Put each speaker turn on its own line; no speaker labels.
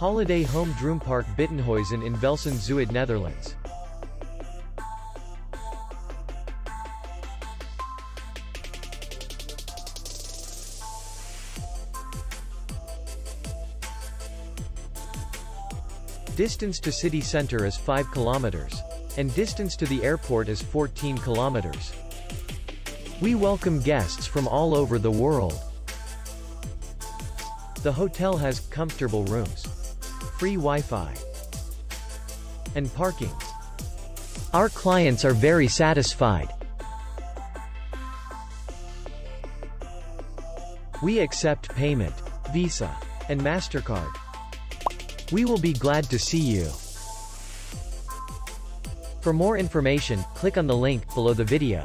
Holiday Home DroomPark Buitenhuizen in Velsen Zuid Netherlands. Distance to city center is 5 kilometers. And distance to the airport is 14 kilometers. We welcome guests from all over the world. The hotel has comfortable rooms, free Wi-Fi, and parking. Our clients are very satisfied. We accept payment, Visa, and MasterCard. We will be glad to see you. For more information, click on the link below the video.